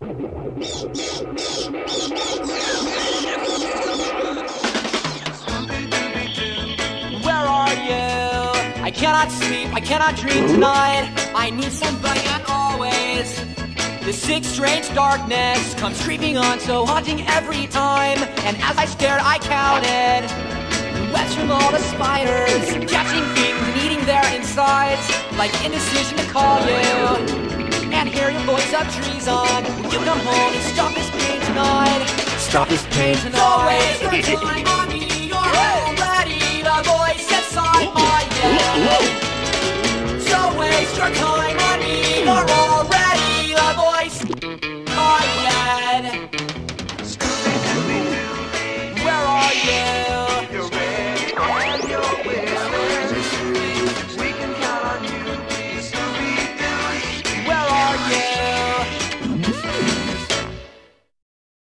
Where are you? I cannot sleep, I cannot dream tonight. I need somebody and always. The sick, strange darkness comes creeping on, so haunting every time. And as I stared, I counted webs from all the spiders, catching things and eating their insides, like indecision to call you. Your voice of treason. You come home and stop this pain tonight? Stop this pain tonight. Don't waste